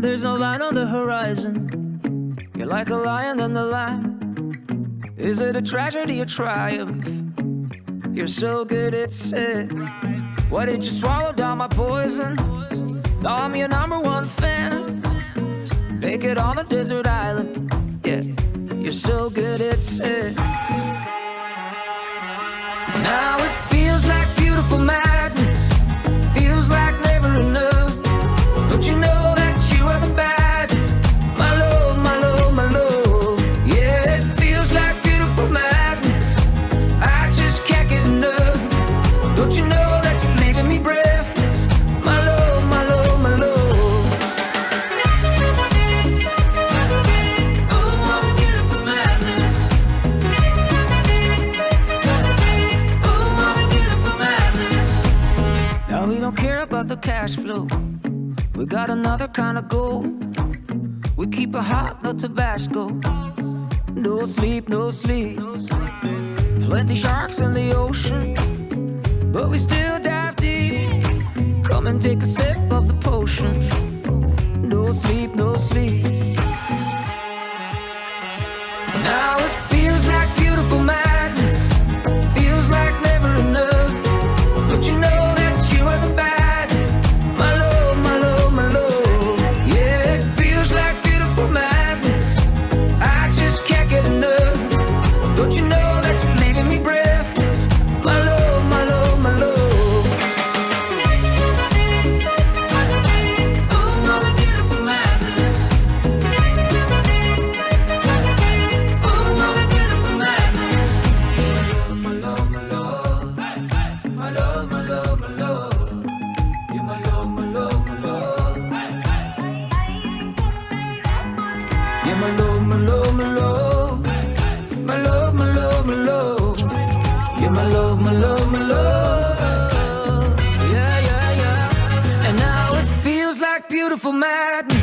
there's no line on the horizon. You're like a lion in the lamb. Is it a tragedy or triumph? You're so good at it. Why did you swallow down my poison? Now I'm your number one fan. Make it on a desert island. Yeah, you're so good at it. Now cash flow. We got another kind of gold. We keep it hot, no Tabasco. No sleep, no sleep. Plenty sharks in the ocean, but we still dive deep. Come and take a sip of the potion. No sleep, no sleep. Now it Yeah, my love, my love, my love. My love, my love, my love. Yeah, my love, my love, my love. Yeah, yeah, yeah. And now it feels like beautiful madness.